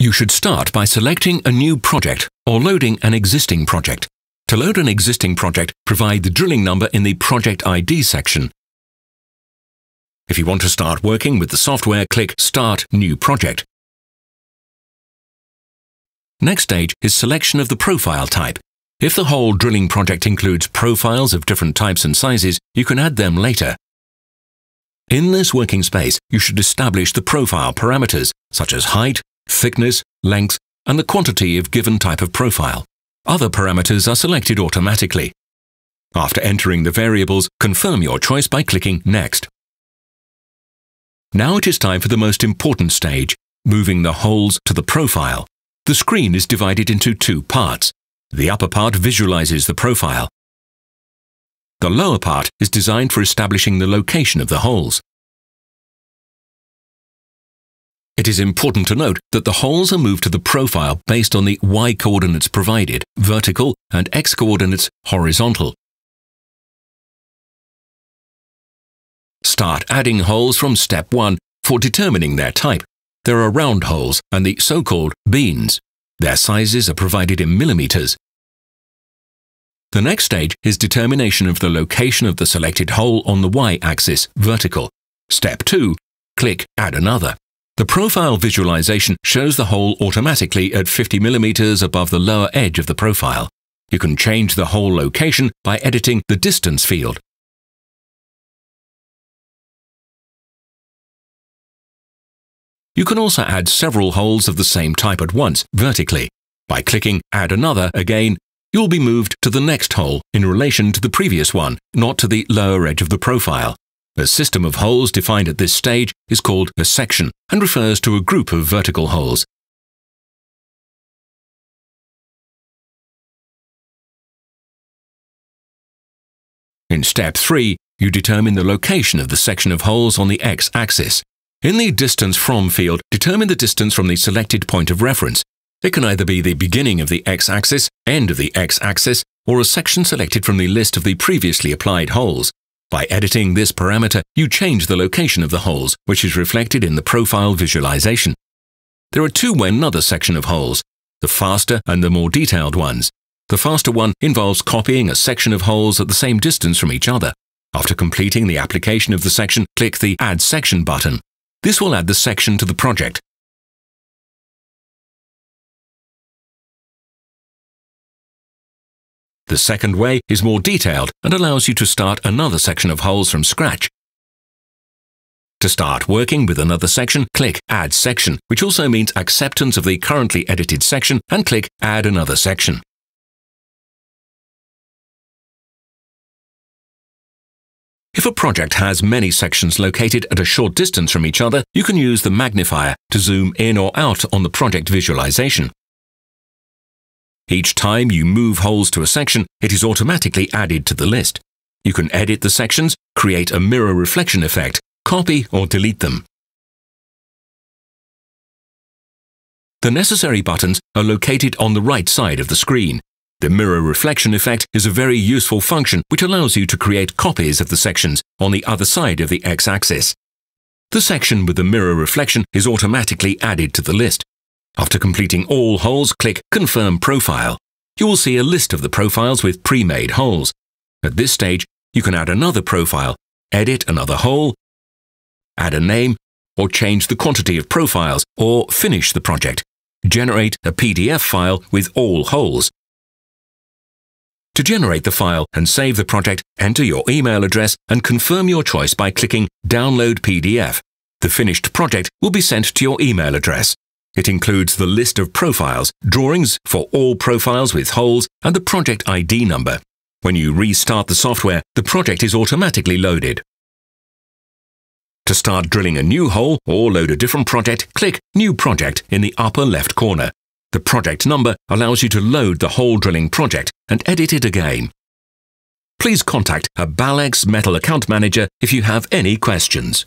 You should start by selecting a new project or loading an existing project. To load an existing project, provide the drilling number in the Project ID section. If you want to start working with the software, click Start New Project. Next stage is selection of the profile type. If the whole drilling project includes profiles of different types and sizes, you can add them later. In this working space, you should establish the profile parameters, such as height, thickness, length, and the quantity of given type of profile. Other parameters are selected automatically. After entering the variables, confirm your choice by clicking Next. Now it is time for the most important stage, moving the holes to the profile. The screen is divided into two parts. The upper part visualizes the profile. The lower part is designed for establishing the location of the holes. It is important to note that the holes are moved to the profile based on the y coordinates provided, vertical, and x coordinates, horizontal. Start adding holes from step 1 for determining their type. There are round holes and the so-called beans. Their sizes are provided in millimeters. The next stage is determination of the location of the selected hole on the y-axis, vertical. Step 2. Click Add another. The profile visualization shows the hole automatically at 50 mm above the lower edge of the profile. You can change the hole location by editing the distance field. You can also add several holes of the same type at once, vertically. By clicking Add Another again, you'll be moved to the next hole in relation to the previous one, not to the lower edge of the profile. A system of holes defined at this stage is called a section and refers to a group of vertical holes. In step 3, you determine the location of the section of holes on the x-axis. In the Distance From field, determine the distance from the selected point of reference. It can either be the beginning of the x-axis, end of the x-axis, or a section selected from the list of the previously applied holes. By editing this parameter, you change the location of the holes, which is reflected in the profile visualization. There are two another section of holes, the faster and the more detailed ones. The faster one involves copying a section of holes at the same distance from each other. After completing the application of the section, click the Add Section button. This will add the section to the project. The second way is more detailed and allows you to start another section of holes from scratch. To start working with another section, click Add Section, which also means acceptance of the currently edited section, and click Add another section. If a project has many sections located at a short distance from each other, you can use the magnifier to zoom in or out on the project visualization. Each time you move holes to a section, it is automatically added to the list. You can edit the sections, create a mirror reflection effect, copy or delete them. The necessary buttons are located on the right side of the screen. The mirror reflection effect is a very useful function which allows you to create copies of the sections on the other side of the x-axis. The section with the mirror reflection is automatically added to the list. After completing all holes, click Confirm Profile. You will see a list of the profiles with pre-made holes. At this stage, you can add another profile, edit another hole, add a name, or change the quantity of profiles, or finish the project. Generate a PDF file with all holes. To generate the file and save the project, enter your email address and confirm your choice by clicking Download PDF. The finished project will be sent to your email address. It includes the list of profiles, drawings for all profiles with holes, and the project ID number. When you restart the software, the project is automatically loaded. To start drilling a new hole or load a different project, click New Project in the upper left corner. The project number allows you to load the hole drilling project and edit it again. Please contact a Balex Metal Account Manager if you have any questions.